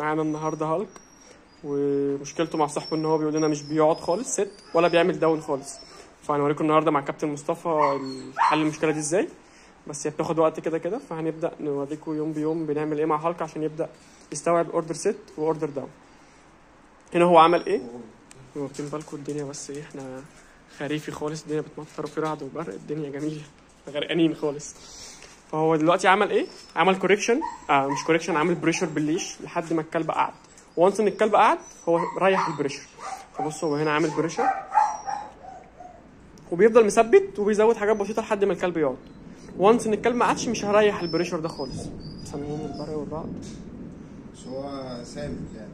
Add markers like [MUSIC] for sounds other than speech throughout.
معانا النهارده هالك ومشكلته مع صاحبه إن هو بيقول لنا مش بيقعد خالص sit ولا بيعمل down خالص. فهنوريكم النهارده مع كابتن مصطفى حل المشكلة دي إزاي. بس هي بتاخد وقت كده كده فهنبدأ نوريكم يوم بيوم بنعمل إيه مع هالك عشان يبدأ يستوعب order sit و order down هنا هو عمل إيه؟ واخدين بالكم الدنيا بس إيه إحنا خريفي خالص الدنيا بتمطر وفي رعد وبرق الدنيا جميلة غرقانين خالص. فهو دلوقتي عمل إيه؟ عمل correction آه مش correction عمل pressure بال leash لحد ما الكلب قعد. و once إن الكلب قعد هو ريح ال pressure فبصوا هو هنا عامل pressure وبيفضل مثبت وبيزود حاجات بسيطة لحد ما الكلب يقعد. و once إن الكلب ما قعدش مش هريح ال pressure ده خالص. سامعين البرق والرعد؟ مش هو ثابت يعني.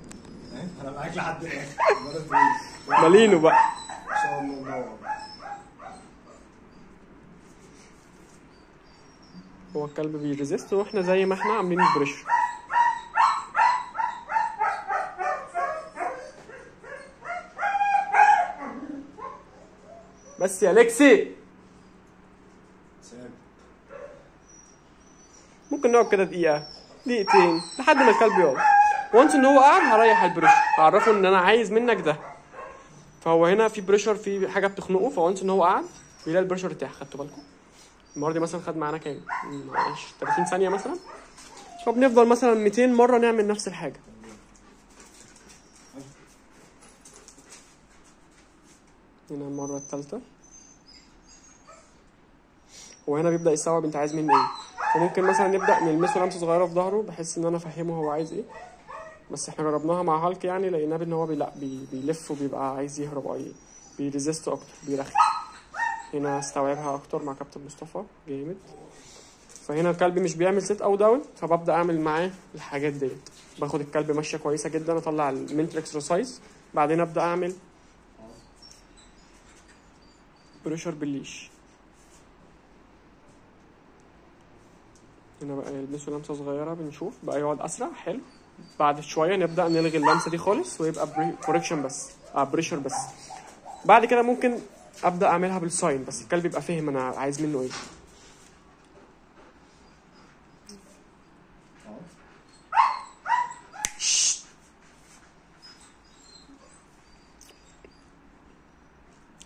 فاهم؟ أنا معاك لحد [LAUGHS] الآخر مالينه بقى؟ إن شاء الله. هو الكلب بي resist وإحنا زي ما إحنا عاملين ال pressure بس يا ليكسي! ممكن نقعد كده دقيقة دقيقتين لحد ما الكلب يقعد. و once ان هو قاعد هريح ال pressure هعرفه ان أنا عايز منك ده. فهو هنا في pressure في حاجة بتخنقه ف once ان هو قاعد بيلاقي ال pressure ارتاح خدتوا بالكم؟ المرة دي مثلا خد معانا كام؟ معلش 30 ثانية مثلا؟ فبنفضل مثلا 200 مرة نعمل نفس الحاجة. هنا المرة الثالثة وهنا بيبدأ يستوعب انت عايز مني إيه. وممكن مثلا نبدأ نلمسه لمسة صغيرة في ظهره بحيث إن أنا أفهمه هو عايز إيه. بس إحنا جربناها مع هالك يعني لقيناه ان هو بي لا بي بيلف وبيبقى عايز يهرب إيه بي resist أكتر بيرخي. هنا استوعبها أكتر مع كابتن مصطفى. جامد. فهنا الكلب مش بيعمل sit أو down فببدأ أعمل معاه الحاجات ديت باخد الكلب ماشية كويسة جدا أطلع ال mental exercise بعدين أبدأ أعمل pressure بال leash. هنا بقى بيلمسه لمسة صغيرة بنشوف. بقى يقعد أسرع حلو. بعد شوية نبدأ نلغي اللمسة دي خالص ويبقى correction بس. آه pressure بس. بعد كده ممكن أبدأ أعملها بال sign بس الكلب يبقى فاهم أنا عايز منه إيه.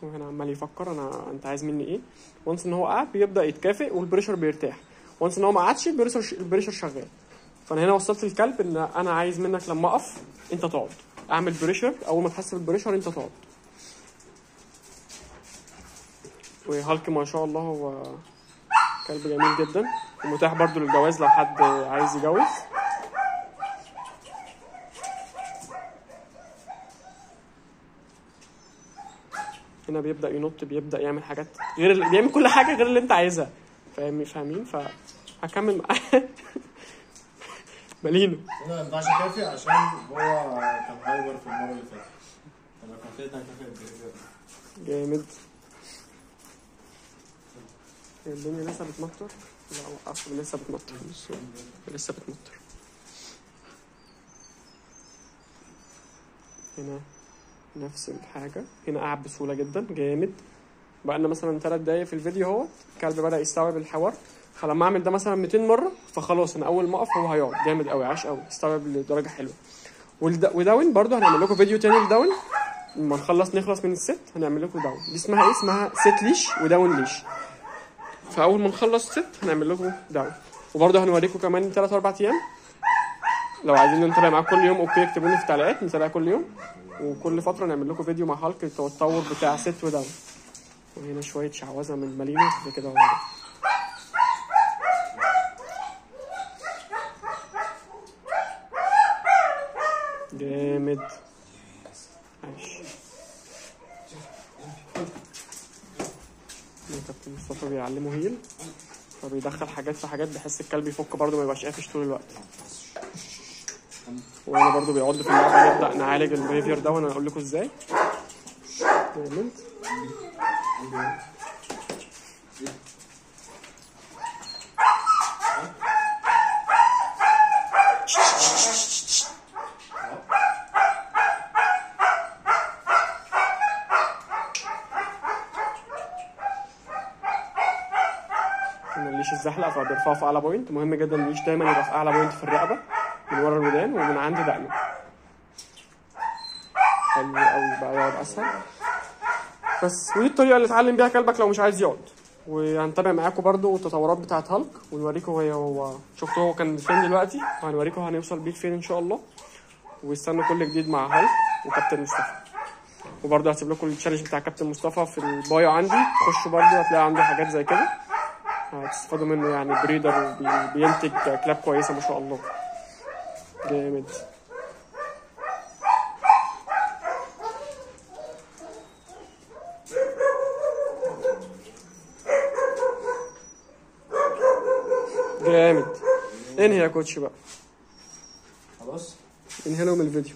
وهنا عمال يفكر أنا أنت عايز مني إيه. و once إن هو قاعد بيبدأ يتكافئ وال pressure بيرتاح. و once إن هو ما قعدش ال pressure ال pressure شغال. فأنا هنا وصلت الكلب إن أنا عايز منك لما أقف أنت تقعد. أعمل pressure أول ما تحس بال pressure أنت تقعد. وهالك ما شاء الله هو كلب جميل جدا. ومتاح برضو للجواز لو حد عايز يجوز. هنا بيبدأ ينط بيبدأ يعمل حاجات غير اللي بيعمل كل حاجة غير اللي انت عايزها. فاهمين؟ فاهمين فهكمل معاه [LAUGHS] مالينو. هنا ما ينفعش اكافئ عشان هو كان هايبر في المرة اللي فاتت. فلو كافئت هكافئ بكده جامد. الدنيا لسه بتمطر. لا وقفت لسه بتمطر. لسه بتمطر. هنا نفس الحاجة. هنا قاعد بسهولة جدا. جامد. بقالنا مثلا ثلاث دقايق في الفيديو اهو الكلب بدأ يستوعب الحوار. فلما اعمل ده مثلا 200 مرة فخلاص أنا أول ما أقف هو هيقعد. جامد قوي عاش قوي استوعب لدرجة حلوة. و down برضو هنعمل لكم فيديو تاني ل down. لما نخلص نخلص من ال sit هنعمل لكم down. دي اسمها إيه؟ اسمها sit leash و down leash. فأول ما نخلص sit هنعمل لكم down وبرضه هنوريكم كمان 3 4 أيام. لو عايزين نتابع معاكم كل يوم okay اكتبوا لي في التعليقات نتابع كل يوم. وكل فترة نعمل لكم فيديو مع هالك التطور بتاع sit و down وهنا شوية شعوذة من مالينو كده كده هو جامد. عاش كابتن مصطفى بيعلمه هيل فبيدخل حاجات في حاجات بحس الكلب يفك برضه ما يبقاش قافش طول الوقت. وهنا برضه بيقعد في اللعبه نبدا نعالج البيهيفير ده وأنا أقول لكم إزاي. ان ال leash الزحلق فبيرفعه في أعلى point مهم جدا ال leash دايما يبقى في أعلى point في الرقبة من ورا الودان ومن عند دقنه. حلو قوي بقى يقعد أسهل. بس ودي الطريقة اللي اتعلم بيها كلبك لو مش عايز يقعد. وهنتابع معاكم برضو التطورات بتاعه هالك ونوريكم هو هو شفتوا هو كان فين دلوقتي؟ وهنوريكم هنوصل بيه فين إن شاء الله. واستنوا كل جديد مع هالك وكابتن مصطفى. وبرضه هسيب لكم ال challenge بتاع كابتن مصطفى في ال bio عندي. خشوا برضه هتلاقي عنده حاجات زي كده. هتستفادوا منه يعني. بريدر وبينتج كلاب كويسة ما شاء الله. جامد. جامد. انهي يا كوتش بقى؟ خلاص. انهي لهم الفيديو؟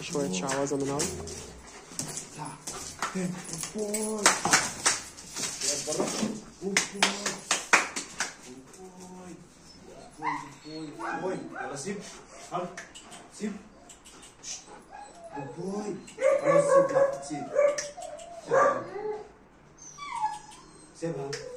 شوية شعوذة من هون Agora sim. Fala. Sim. Boi. Agora sim. Sim. Sim. Sim.